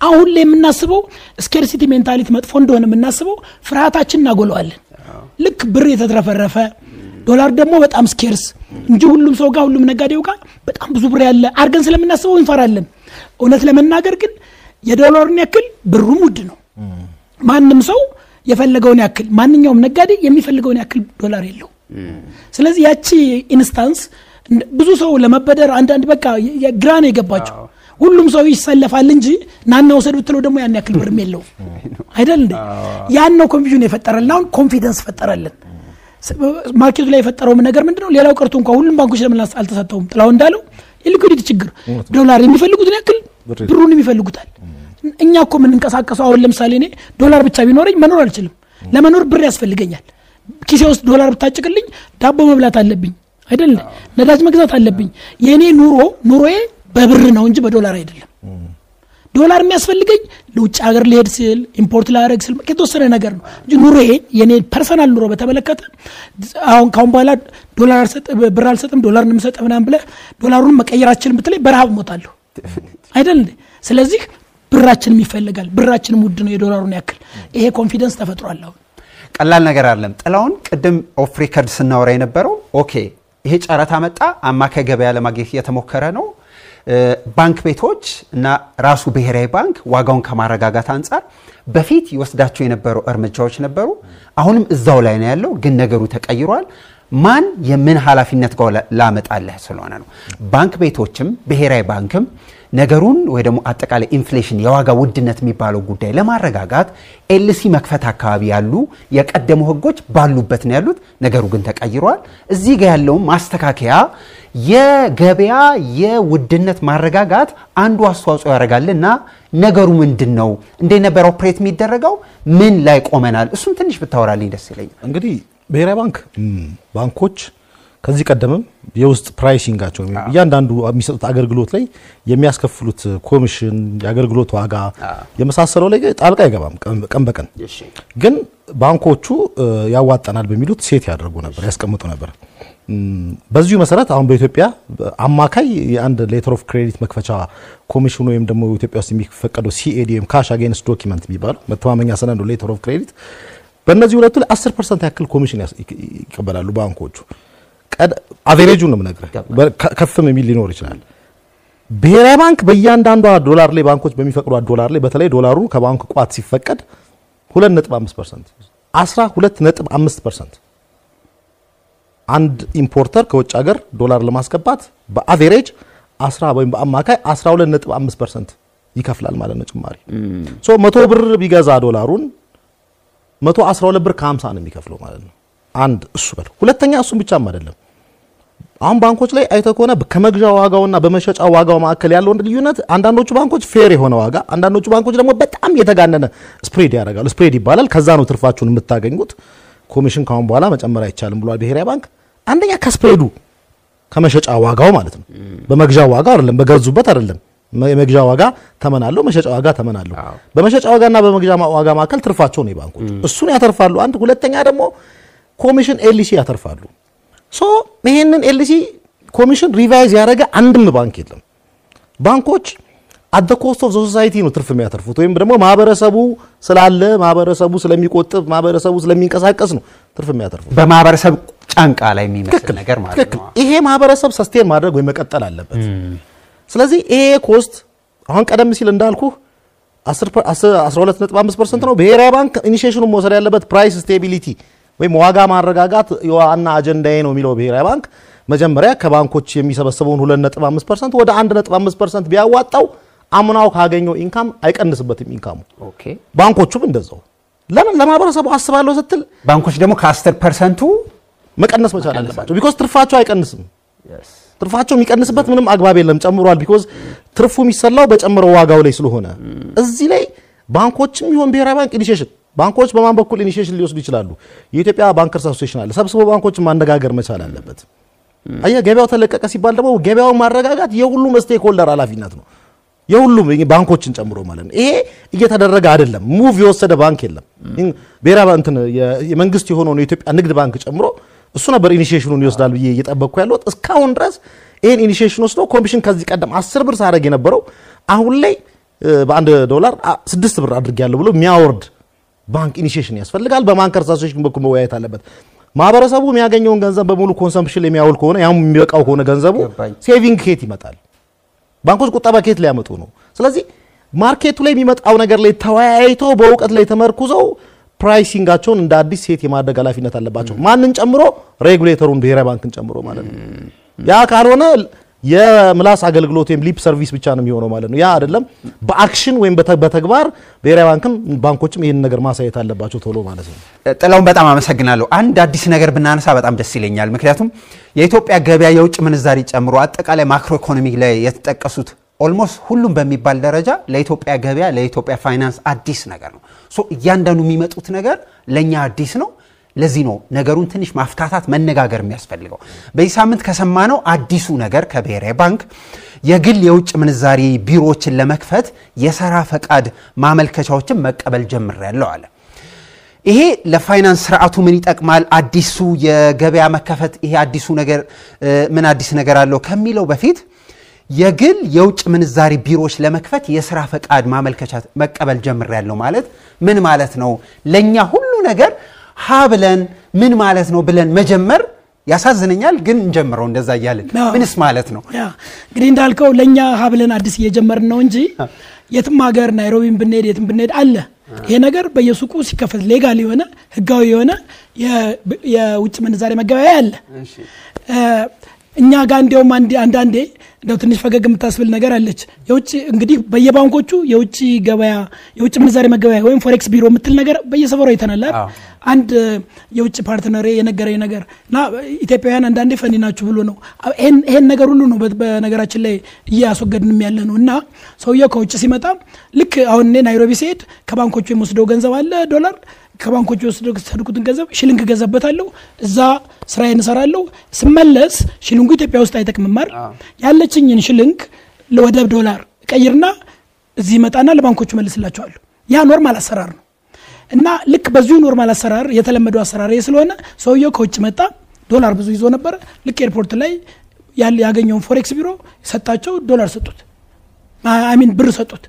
አሁን ላይ የምናስበው scarcity mentality መጥፎ እንደሆነ የምናስበው ፍርሃታችን እናጎለዋለን። ልክ ብር የተትረፈረፈ ዶላር ደግሞ በጣም scarce እንጂ ሁሉም ሰው ጋር ሁሉም ነጋዴው ጋር በጣም ብዙ ብር ያለ አድርገን ስለምናስበው እንፈራለን። እውነት ለመናገር ግን የዶላሩን ያክል ብሩም ውድ ነው። ማንም ሰው የፈለገውን ያክል ማንኛውም ነጋዴ የሚፈልገውን ያክል ዶላር የለው። ስለዚህ ያቺ instance ብዙ ሰው ለመበደር አንዳንድ በቃ ግራ ነው የገባቸው። ሁሉም ሰው ይሰለፋል እንጂ ናና ውሰድ ብትለው ደግሞ ያን ያክል ብርም የለው አይደል እንዴ? ያን ነው confusion የፈጠረልን። አሁን confidence ፈጠረልን። market ኡ ላይ የፈጠረውም ነገር ምንድን ነው? ሌላው ቀርቶ እንኳ ሁሉም ባንኮች ለምን አልተሰጠውም? ጥላው እንዳለው የ liquidity ችግር ዶላር የሚፈልጉትን ያክል ብሩንም ይፈልጉታል። እኛ እኮ የምንንቀሳቀሰው አሁን ለምሳሌ እኔ ዶላር ብቻ ቢኖረኝ መኖር አልችልም። ለመኖር ብር ያስፈልገኛል። ኪሴ ውስጥ ዶላር ብታጭቅልኝ ዳቦ መብላት አለብኝ አይደል? ነዳጅ መግዛት አለብኝ። የእኔ ኑሮ ኑሮዬ በብር ነው እንጂ በዶላር አይደለም። ዶላር የሚያስፈልገኝ ለውጭ ሀገር ሊሄድ ስል import ላደርግ ስል የተወሰነ ነገር ነው እንጂ ኑሮዬ የኔ personal ኑሮ በተመለከተ አሁን ካሁን በኋላ ዶላር ብር አልሰጥም ዶላር እንምሰጥ ምናምን ብለህ ዶላሩን መቀየራችንን ብትለኝ በረሃብ እሞታለሁ አይደል እንዴ? ስለዚህ ብራችንም ይፈልጋል። ብራችንም ውድ ነው የዶላሩን ያክል። ይሄ confidence ተፈጥሯል። አሁን ቀላል ነገር አለም። ጥላውን ቅድም off record ስናወራ የነበረው okay፣ ይሄ ጨረታ መጣ፣ አማካይ ገበያ ለማግኘት እየተሞከረ ነው። ባንክ ቤቶች እና ራሱ ብሔራዊ ባንክ ዋጋውን ከማረጋጋት አንጻር በፊት ይወስዳቸው የነበሩ እርምጃዎች ነበሩ። አሁንም እዛው ላይ ነው ያለው፣ ግን ነገሩ ተቀይሯል። ማን የምን ኃላፊነት ጋር ላመጣለህ ስለሆነ ነው። ባንክ ቤቶችም ብሔራዊ ባንክም ነገሩን ወይ ደግሞ አጠቃላይ inflation የዋጋ ውድነት የሚባለው ጉዳይ ለማረጋጋት LC መክፈት አካባቢ ያሉ የቀደሙ ሕጎች ባሉበት ነው ያሉት። ነገሩ ግን ተቀይሯል። እዚህ ጋር ያለውን ማስተካከያ የገበያ የውድነት ማረጋጋት አንዱ አስተዋጽኦ ያደርጋልና ነገሩ ምንድን ነው? እንዴት ነበር operate የሚደረገው? ምን ላይ ቆመናል? እሱን ትንሽ ብታወራልኝ ደስ ይለኛል። እንግዲህ ብሔራዊ ባንክ ባንኮች ከዚህ ቀደምም የውስጥ pricing ኣቸው እያንዳንዱ የሚሰጡት አገልግሎት ላይ የሚያስከፍሉት ኮሚሽን፣ የአገልግሎት ዋጋ የመሳሰለው ላይ ጣልቃ አይገባም። ቀን በቀን ግን ባንኮቹ ያዋጣናል በሚሉት set ያደርጉ ነበር፣ ያስቀምጡ ነበር። በዚሁ መሰረት አሁን በኢትዮጵያ አማካይ የአንድ letter of credit መክፈቻ ኮሚሽኑ ወይም ደግሞ ኢትዮጵያ ውስጥ የሚፈቀደው CAD ወይም cash against document የሚባለው መተማመኛ ሰነዱ letter of credit በእነዚህ ሁለቱ ላይ 10 percent ያክል ኮሚሽን ይቀበላሉ ባንኮቹ። average ኡን ነው የምነግርህ፣ ከፍም የሚል ሊኖር ይችላል። ብሔራዊ ባንክ በእያንዳንዷ ዶላር ላይ ባንኮች በሚፈቅዷት ዶላር ላይ በተለይ ዶላሩ ከባንክ ቋት ሲፈቀድ 2.5 percent 12.5 percent አንድ importer ከውጭ ሀገር ዶላር ለማስገባት በ average 10 ወይም በአማካይ 12.5 percent ይከፍላል ማለት ነው ጭማሪ። so መቶ ብር ቢገዛ ዶላሩን 112 ብር ከ50 ነው የሚከፍለው ማለት ነው። አንድ እሱ በል። ሁለተኛ እሱም ብቻም አይደለም። አሁን ባንኮች ላይ አይተህ ከሆነ ከመግዣ ዋጋውና በመሸጫ ዋጋው መካከል ያለውን ልዩነት አንዳንዶቹ ባንኮች fair የሆነ ዋጋ፣ አንዳንዶቹ ባንኮች ደግሞ በጣም የተጋነነ spread ያደርጋሉ። spread ይባላል። ከዛ ነው ትርፋችሁን የምታገኙት። ኮሚሽን ካሁን በኋላ መጨመር አይቻልም ብሏል ብሔራዊ ባንክ። አንደኛ ከ spread ኡ ከመሸጫ ዋጋው ማለት ነው። በመግዣ ዋጋው አይደለም፣ በገዙበት አይደለም። የመግዣ ዋጋ ተመን አለው፣ መሸጫ ዋጋ ተመን አለው። በመሸጫ ዋጋና በመግዣ ዋጋ መካከል ትርፋቸው ነው ባንኮች። እሱን ያተርፋሉ። አንድ ሁለተኛ ደግሞ commission LC ያተርፋሉ። so ይሄንን LC commission revise ያደረገ አንድም ባንክ የለም። ባንኮች at the cost of society ነው ትርፍ የሚያተርፉት፣ ወይም ደግሞ ማህበረሰቡ ስላለ ማህበረሰቡ ስለሚቆጥብ ማህበረሰቡ ስለሚንቀሳቀስ ነው ትርፍ የሚያተርፉት። በማህበረሰብ ጫንቃ ላይ የሚመስል ነገር ማለት ነው። ይሄ ማህበረሰብ sustain ማድረግ ወይም መቀጠል አለበት። ስለዚህ ይሄ cost አሁን ቀደም ሲል እንዳልኩ 12.5 percent ነው። ብሔራዊ ባንክ initiation ኡን መውሰድ ያለበት price stability ወይም ዋጋ ማረጋጋት የዋና አጀንዳዬ ነው የሚለው ብሔራዊ ባንክ መጀመሪያ ከባንኮች የሚሰበሰበውን 2.5 percent ወደ 1.5 percent ቢያዋጣው አምናው ካገኘው income አይቀንስበትም income ኡ። ባንኮቹም እንደዛው። ለምን ለማህበረሰቡ አስባለሁ ስትል ባንኮች ደግሞ ከ10 percent ኡ መቀነስ መቻል አለባቸው። because ትርፋቸው አይቀንስም። ትርፋቸው የሚቀንስበት ምንም አግባብ የለም። ጨምሯል። because ትርፉ የሚሰላው በጨመረው ዋጋው ላይ ስለሆነ እዚህ ላይ ባንኮችም ይሆን ብሔራዊ ባንክ ኢኒሺዬሽን ባንኮች በማን በኩል ኢኒሺዬሽን ሊወስዱ ይችላሉ? የኢትዮጵያ bankers association አለ። ሰብስቦ ባንኮችን ማነጋገር መቻል አለበት። አየህ፣ ገበያው ተለቀቀ ሲባል ደግሞ ገበያውን ማረጋጋት የሁሉም stakeholder ኃላፊነት ነው። የሁሉም ባንኮችን ጨምሮ ማለት ነው። ይሄ እየተደረገ አይደለም። move የወሰደ ባንክ የለም። ብሔራዊ እንትን የመንግስት የሆነውን የኢትዮጵያ ንግድ ባንክ ጨምሮ እሱ ነበር initiation ኡን ይወስዳል ብዬ እየጠበቅኩ ያለሁት። እስካሁን ድረስ ይህን initiation ወስዶ ኮሚሽን ከዚህ ቀደም አስር ብር ሳደርግ የነበረው አሁን ላይ በአንድ ዶላር ስድስት ብር አድርጌያለሁ ብሎ የሚያወርድ ባንክ ኢኒሺዬሽን ያስፈልጋል። በ banker association በኩል መወያየት አለበት። ማህበረሰቡ የሚያገኘውን ገንዘብ በሙሉ consumption የሚያውል ከሆነ ያም የሚበቃው ከሆነ ገንዘቡ saving ጌት ይመጣል። ባንኮች ቁጠባ ኬት ሊያመጡ ነው። ስለዚህ market ኡ ላይ የሚመጣው ነገር ላይ ተወያይተው በእውቀት ላይ ተመርኩዘው pricing ኣቸውን እንደ አዲስ set የማድረግ ኃላፊነት አለባቸው። ማንን ጨምሮ? regulator ኡን ብሔራዊ ባንክን ጨምሮ ማለት ነው። ያ ካልሆነ የምላስ አገልግሎት ወይም lip service ብቻ ነው የሚሆነው ማለት ነው። ያ አይደለም። በ action ወይም በተ- በተግባር ብሔራዊ ባንክም ባንኮችም ይህን ነገር ማሳየት አለባቸው ቶሎ ማለት ነው። ጥላውን በጣም አመሰግናለሁ። አንድ አዲስ ነገር ብናነሳ በጣም ደስ ይለኛል። ምክንያቱም የኢትዮጵያ ገበያ የውጭ ምንዛሪ ጨምሮ አጠቃላይ macro economy ላይ የተጠቀሱት almost ሁሉም በሚባል ደረጃ ለኢትዮጵያ ገበያ ለኢትዮጵያ ፋይናንስ አዲስ ነገር ነው። እያንዳንዱ የሚመጡት ነገር ለእኛ አዲስ ነው። ለዚህ ነው ነገሩን ትንሽ ማፍታታት መነጋገር የሚያስፈልገው። በዚህ ሳምንት ከሰማነው አዲሱ ነገር ከብሔራዊ ባንክ የግል የውጭ ምንዛሪ ቢሮዎችን ለመክፈት የስራ ፈቃድ ማመልከቻዎችን መቀበል ጀምሬያለሁ አለ። ይሄ ለፋይናንስ ስርዓቱ ምን ይጠቅማል? አዲሱ የገበያ መከፈት ይሄ አዲሱ ነገር ምን አዲስ ነገር አለው ከሚለው በፊት የግል የውጭ ምንዛሪ ቢሮዎች ለመክፈት የስራ ፈቃድ ማመልከቻ መቀበል ጀምሬያለሁ ማለት ምን ማለት ነው? ለእኛ ሁሉ ነገር ሀ ብለን ምን ማለት ነው ብለን መጀመር ያሳዝነኛል፣ ግን እንጀምረው እንደዛ እያልን ምንስ ማለት ነው? እንግዲህ እንዳልከው ለእኛ ሀብለን አዲስ እየጀመርን ነው እንጂ የትም ሀገር ናይሮቢን ብንሄድ የትም ብንሄድ አለ ይሄ ነገር በየሱቁ ሲከፈት legal የሆነ ህጋዊ የሆነ የውጭ ምንዛሬ መገበያያ አለ። እኛ ጋር እንዲያውም አንዳንዴ እንደው ትንሽ ፈገግ የምታስብል ነገር አለች። የውጭ እንግዲህ በየባንኮቹ የውጭ ገበያ የውጭ ምንዛሬ መገበያ ወይም forex ቢሮ የምትል ነገር በየሰፈሩ አይተናል አንድ እ፣ የውጭ partner ኤ የነገረኝ ነገር እና ኢትዮጵያውያን አንዳንዴ funny ናችሁ ብሎ ነው። ይሄን ነገር ሁሉ ነው በነገራችን ላይ እያስወገድንም ያለ ነው እና ሰውየው ከውጭ ሲመጣ ልክ አሁን እኔ ናይሮቢ ሲሄድ ከባንኮቹ የምወስደው ገንዘብ አለ ዶላር ከባንኮቹ የወሰድኩትን ገንዘብ ሽልንግ እገዛበታለሁ እዛ ስራዬን እሰራለሁ። ስመለስ ሽልንጉ ኢትዮጵያ ውስጥ አይጠቅምም አይደል? ያለችኝን ሽልንግ ወደ ዶላር እቀይርና እዚህ እመጣና ለባንኮቹ መልስላቸዋለሁ ያ normal አሰራር ነው እና ልክ በዚሁ normal አሰራር የተለመደው አሰራር ስለሆነ ሰውየው ከውጭ መጣ ዶላር ብዙ ይዞ ነበረ ልክ ኤርፖርት ላይ ያገኘውን forex ቢሮ ሰጣቸው ዶላር ሰጡት። አሚን ብር ሰጡት።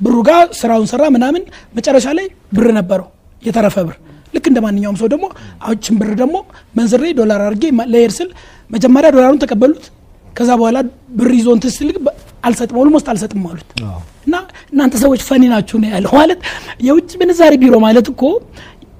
ብሩ ጋር ስራውን ሰራ ምናምን። መጨረሻ ላይ ብር ነበረው የተረፈ ብር። ልክ እንደ ማንኛውም ሰው ደግሞ አዎችን ብር ደግሞ መንዝሬ ዶላር አድርጌ ለሄድ ስል መጀመሪያ ዶላሩን ተቀበሉት። ከዛ በኋላ ብር ይዞ እንትን አልሰጥም almost አልሰጥም አሉት። እና እናንተ ሰዎች funny ናችሁ ነው ያለው። ማለት የውጭ ምንዛሬ ቢሮ ማለት እኮ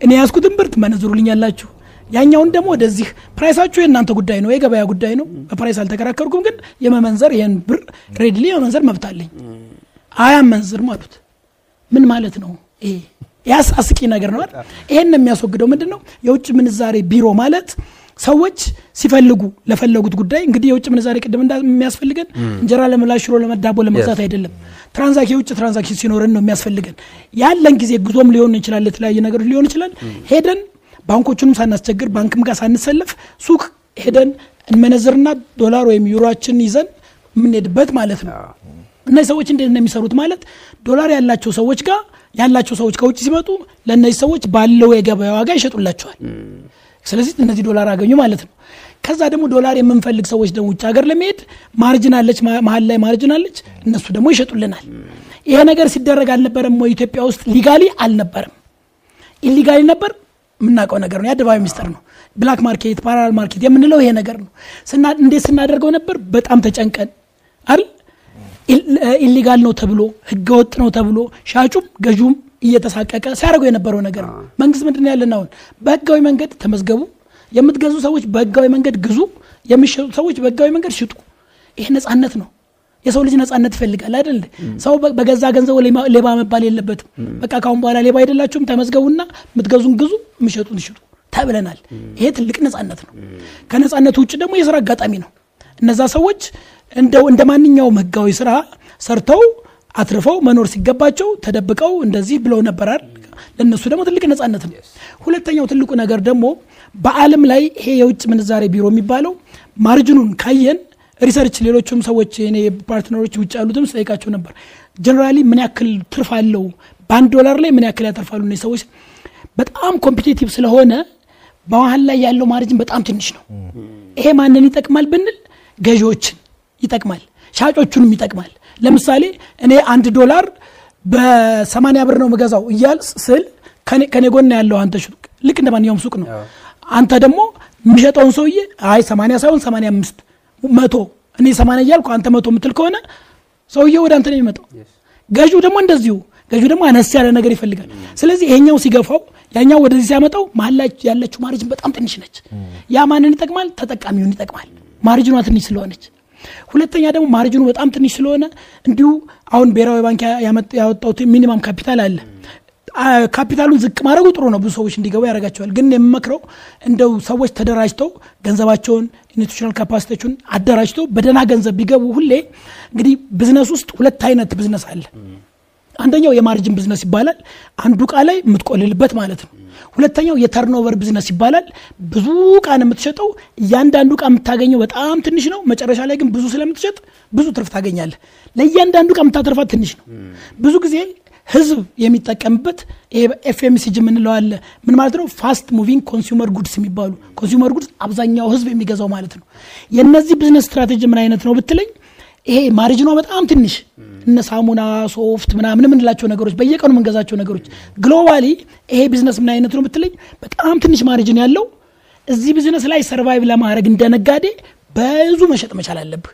እኔ ያዝኩትን ብር ትመነዝሩልኛላችሁ ያኛውን ደግሞ ወደዚህ price ኣችሁ የእናንተ ጉዳይ ነው የገበያ ጉዳይ ነው። በ price አልተከራከርኩም ግን የመመንዘር ይህን ብር readily የመመንዘር መብት አለኝ። አይመነዝርም አሉት። ምን ማለት ነው ይሄ? ያ አስቂኝ ነገር ነው? ይሄን የሚያስወግደው ምንድን ነው የውጭ ምንዛሬ ቢሮ ማለት ሰዎች ሲፈልጉ ለፈለጉት ጉዳይ እንግዲህ የውጭ ምንዛሬ ቅድም የሚያስፈልገን እንጀራ ለመብላት ሽሮ ለመዳቦ ለመግዛት አይደለም። transaction የውጭ transaction ሲኖረን ነው የሚያስፈልገን። ያለን ጊዜ ጉዞም ሊሆን ይችላል የተለያዩ ነገሮች ሊሆን ይችላል። ሄደን ባንኮቹንም ሳናስቸግር ባንክም ጋር ሳንሰለፍ ሱቅ ሄደን እንመነዝርና ዶላር ወይም ዩሮአችንን ይዘን የምንሄድበት ማለት ነው። እነዚህ ሰዎች እንዴት ነው የሚሰሩት ማለት ዶላር ያላቸው ሰዎች ጋር ያላቸው ሰዎች ከውጭ ሲመጡ ለእነዚህ ሰዎች ባለው የገበያ ዋጋ ይሸጡላቸዋል ስለዚህ እነዚህ ዶላር አገኙ ማለት ነው። ከዛ ደግሞ ዶላር የምንፈልግ ሰዎች ደግሞ ውጭ ሀገር ለመሄድ margin አለች መሀል ላይ margin አለች እነሱ ደግሞ ይሸጡልናል። ይሄ ነገር ሲደረግ አልነበረም ወይ? ኢትዮጵያ ውስጥ legally አልነበረም። illegally ነበር የምናውቀው ነገር ነው። የአደባባይ ሚስጥር ነው። black market parallel market የምንለው ይሄ ነገር ነው። እንዴት ስናደርገው ነበር? በጣም ተጨንቀን አይደል? illegal ነው ተብሎ ህገወጥ ነው ተብሎ ሻጩም ገዥውም እየተሳቀቀ ሲያደርገው የነበረው ነገር ነው። መንግስት ምንድን ነው ያለን አሁን በህጋዊ መንገድ ተመዝገቡ። የምትገዙ ሰዎች በህጋዊ መንገድ ግዙ። የሚሸጡ ሰዎች በህጋዊ መንገድ ሽጡ። ይሄ ነጻነት ነው። የሰው ልጅ ነጻነት ይፈልጋል አይደል? ሰው በገዛ ገንዘቡ ሌባ- መባል የለበትም። በቃ ካሁን በኋላ ሌባ አይደላችሁም ተመዝገቡና የምትገዙን ግዙ የምሸጡን ሽጡ ተብለናል። ይሄ ትልቅ ነጻነት ነው። ከነጻነቱ ውጭ ደግሞ የስራ አጋጣሚ ነው። እነዛ ሰዎች እንደው እንደ ማንኛውም ህጋዊ ስራ ሰርተው አትርፈው መኖር ሲገባቸው ተደብቀው እንደዚህ ብለው ነበራል ለእነሱ ደግሞ ትልቅ ነጻነት ነው። ሁለተኛው ትልቁ ነገር ደግሞ በአለም ላይ ይሄ የውጭ ምንዛሬ ቢሮ የሚባለው margin ኡን ካየን research ሌሎችም ሰዎች እኔ partner ኦች ውጭ ያሉትም ስጠይቃቸው ነበር። generally ምን ያክል ትርፍ አለው? በአንድ ዶላር ላይ ምን ያክል ያተርፋሉ? እነዚህ ሰዎች በጣም competitive ስለሆነ በመሀል ላይ ያለው margin በጣም ትንሽ ነው። ይሄ ማንን ይጠቅማል ብንል? ገዢዎችን ይጠቅማል ሻጮቹንም ይጠቅማል ለምሳሌ እኔ አንድ ዶላር በሰማንያ ብር ነው ምገዛው እያል ስል ከኔ ጎን ያለው አንተ ሹቅ ልክ እንደ ማንኛውም ሱቅ ነው። አንተ ደግሞ የሚሸጠውን ሰውዬ አይ ሰማንያ ሳይሆን ሰማንያ አምስት መቶ እኔ ሰማንያ እያልኩ አንተ መቶ የምትል ከሆነ ሰውዬው ወደ አንተ ነው የሚመጣው። ገዢው ደግሞ እንደዚሁ ገዢው ደግሞ አነስ ያለ ነገር ይፈልጋል። ስለዚህ ይሄኛው ሲገፋው ያኛው ወደዚህ ሲያመጣው መሀል ያለችው ማርጅን በጣም ትንሽ ነች። ያ ማንን ይጠቅማል? ተጠቃሚውን ይጠቅማል። margin ኗ ትንሽ ስለሆነች። ሁለተኛ ደግሞ margin ኑ በጣም ትንሽ ስለሆነ እንዲሁ አሁን ብሔራዊ ባንክ ያወጣው minimum capital አለ። ካፒታሉን ዝቅ ማድረጉ ጥሩ ነው፣ ብዙ ሰዎች እንዲገቡ ያደርጋቸዋል። ግን የምመክረው እንደው ሰዎች ተደራጅተው ገንዘባቸውን institutional capacity ዎችን አደራጅተው በደህና ገንዘብ ቢገቡ ሁሌ እንግዲህ ቢዝነስ ውስጥ ሁለት አይነት ቢዝነስ አለ። አንደኛው የ margin business ይባላል። አንዱ እቃ ላይ የምትቆልልበት ማለት ነው። ሁለተኛው የ turnover business ይባላል። ብዙ እቃን የምትሸጠው እያንዳንዱ እቃ የምታገኘው በጣም ትንሽ ነው። መጨረሻ ላይ ግን ብዙ ስለምትሸጥ ብዙ ትርፍ ታገኛለህ። ለእያንዳንዱ እቃ የምታተርፋት ትንሽ ነው። ብዙ ጊዜ ህዝብ የሚጠቀምበት FMCG የምንለው አለ። ምን ማለት ነው? fast moving consumer goods የሚባሉ consumer goods አብዛኛው ህዝብ የሚገዛው ማለት ነው። የእነዚህ business strategy ምን አይነት ነው ብትለኝ ይሄ margin ኗ በጣም ትንሽ እነ ሳሙና soft ምናምን የምንላቸው ነገሮች በየቀኑ የምንገዛቸው ነገሮች globally ይሄ ቢዝነስ ምን አይነት ነው ብትለኝ በጣም ትንሽ margin ያለው እዚህ ቢዝነስ ላይ survive ለማድረግ እንደ ነጋዴ ብዙ መሸጥ መቻል አለብህ።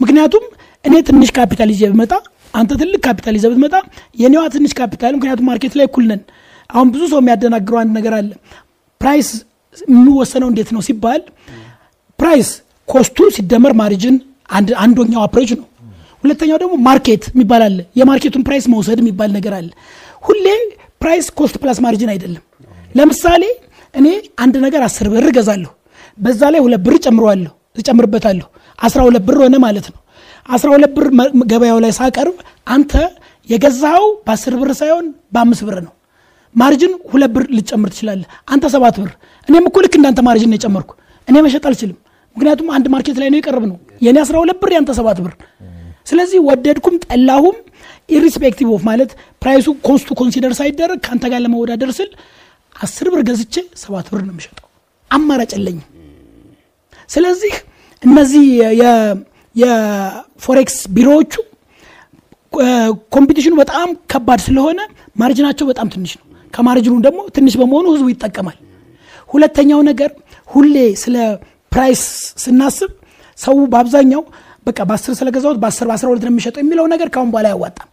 ምክንያቱም እኔ ትንሽ ካፒታል ይዤ ብመጣ አንተ ትልቅ ካፒታል ይዘህ ብትመጣ የኔዋ ትንሽ ካፒታል ምክንያቱም market ላይ እኩል ነን። አሁን ብዙ ሰው የሚያደናግረው አንድ ነገር አለ። price የሚወሰነው እንዴት ነው ሲባል price cost ኡ ሲደመር margin አንድ አንደኛው approach ነው። ሁለተኛው ደግሞ market የሚባል አለ። የ market ኡን price መውሰድ የሚባል ነገር አለ። ሁሌ price cost plus margin አይደለም። ለምሳሌ እኔ አንድ ነገር አስር ብር እገዛለሁ፣ በዛ ላይ ሁለት ብር ጨምረዋለሁ እጨምርበታለሁ፣ አስራ ሁለት ብር ሆነ ማለት ነው። አስራ ሁለት ብር ገበያው ላይ ሳቀርብ አንተ የገዛኸው በአስር ብር ሳይሆን በአምስት ብር ነው። margin ሁለት ብር ልጨምር ትችላለህ። አንተ ሰባት ብር፣ እኔም እኮ ልክ እንዳንተ margin ነው የጨመርኩ። እኔ መሸጥ አልችልም፣ ምክንያቱም አንድ market ላይ ነው የቀረብ ነው። አስራ ሁለት ብር ያንተ ሰባት ብር። ስለዚህ ወደድኩም ጠላሁም irrespective of ማለት price ኡ cost ኡ consider ሳይደረግ ከአንተ ጋር ለመወዳደር ስል አስር ብር ገዝቼ ሰባት ብር ነው የምሸጠው። አማራጭ የለኝም። ስለዚህ እነዚህ የ forex ቢሮዎቹ competition ኡ በጣም ከባድ ስለሆነ margin ኣቸው በጣም ትንሽ ነው። ከ margin ኡ ደግሞ ትንሽ በመሆኑ ህዝቡ ይጠቀማል። ሁለተኛው ነገር ሁሌ ስለ price ስናስብ ሰው በአብዛኛው በቃ በአስር ስለገዛሁት በአስር በአስራ ሁለት ነው የሚሸጠው የሚለው ነገር ካሁን በኋላ አያዋጣም።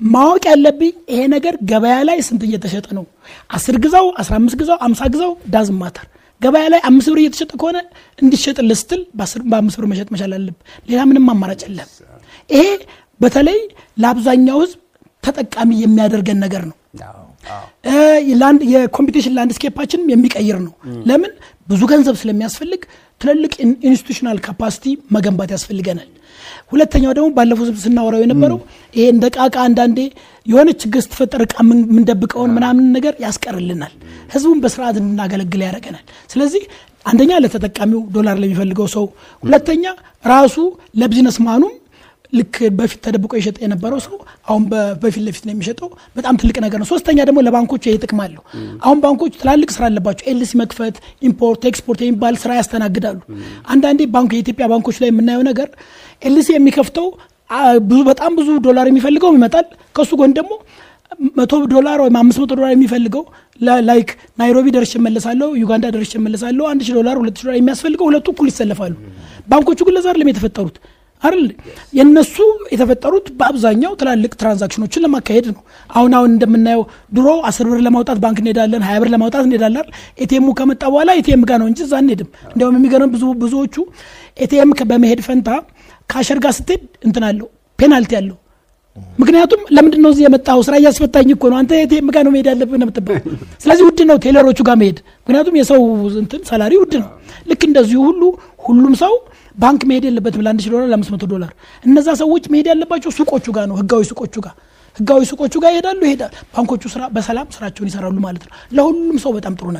ማወቅ ያለብኝ ይሄ ነገር ገበያ ላይ ስንት እየተሸጠ ነው። አስር ግዛው፣ አስራ አምስት ግዛው፣ አምሳ ግዛው doesn't matter ገበያ ላይ አምስት ብር እየተሸጠ ከሆነ እንዲሸጥልህ ስትል በአምስት ብር መሸጥ መቻል አለብህ። ሌላ ምንም አማራጭ የለም። ይሄ በተለይ ለአብዛኛው ህዝብ ተጠቃሚ የሚያደርገን ነገር ነው። የ competition landscape ኣችንም የሚቀይር ነው። ለምን ብዙ ገንዘብ ስለሚያስፈልግ ትልልቅ in- institutional capacity መገንባት ያስፈልገናል። ሁለተኛው ደግሞ ባለፈው ስናወራው የነበረው ይሄ እንደ ቃቃ አንዳንዴ የሆነ ችግር ስትፈጠር ምን- የምንደብቀውን ምናምን ነገር ያስቀርልናል። ህዝቡን በስርዓት እንድናገለግል ያደርገናል። ስለዚህ አንደኛ ለተጠቃሚው ዶላር ለሚፈልገው ሰው፣ ሁለተኛ ራሱ ለ business man ኡም ልክ በፊት ተደብቆ የሸጠ የነበረው ሰው አሁን በፊት ለፊት ነው የሚሸጠው። በጣም ትልቅ ነገር ነው። ሶስተኛ ደግሞ ለባንኮች ይሄ ጥቅም አለው። አሁን ባንኮች ትላልቅ ስራ አለባቸው። LC መክፈት፣ import export የሚባል ስራ ያስተናግዳሉ። አንዳንዴ ባንኩ የኢትዮጵያ ባንኮች ላይ የምናየው ነገር LC የሚከፍተው ብዙ በጣም ብዙ ዶላር የሚፈልገው ይመጣል። ከሱ ጎን ደግሞ መቶ ዶላር ወይም አምስት መቶ ዶላር የሚፈልገው like ናይሮቢ ደርሼ እመለሳለሁ፣ ዩጋንዳ ደርሼ እመለሳለሁ፣ አንድ ሺህ ዶላር ሁለት ሺህ ዶላር የሚያስፈልገው ሁለቱ እኩል ይሰለፋሉ። ባንኮቹ ግን ለዛ አይደለም የተፈጠሩት አይደል የነሱ የተፈጠሩት በአብዛኛው ትላልቅ transaction ኦችን ለማካሄድ ነው። አሁን አሁን እንደምናየው ድሮ አስር ብር ለማውጣት ባንክ እንሄዳለን፣ ሀያ ብር ለማውጣት እንሄዳለን። ATM ኡ ከመጣ በኋላ ATM ጋር ነው እንጂ እዛ አንሄድም። እንዲያውም የሚገርም ብዙ ብዙዎቹ ATM በመሄድ ፈንታ ከ cashier ጋር ስትሄድ እንትን አለው penalty አለው። ምክንያቱም ለምንድን ነው የመጣው ስራ እያስፈታኝ እኮ ነው አንተ ATM ጋር ነው መሄድ ያለብህ ነው የምትባለው። ስለዚህ ውድ ነው teller ኦቹ ጋር መሄድ፣ ምክንያቱም የሰው እንትን ሰላሪ ውድ ነው። ልክ እንደዚሁ ሁሉ ሁሉም ሰው ባንክ መሄድ የለበትም ለአንድ ሺህ ዶላር ለአምስት መቶ ዶላር። እነዛ ሰዎች መሄድ ያለባቸው ሱቆቹ ጋር ነው፣ ህጋዊ ሱቆቹ ጋር ህጋዊ ሱቆቹ ጋር ይሄዳሉ። ይሄዳል ባንኮቹ ስራ በሰላም ስራቸውን ይሰራሉ ማለት ነው። ለሁሉም ሰው በጣም ጥሩ ነው።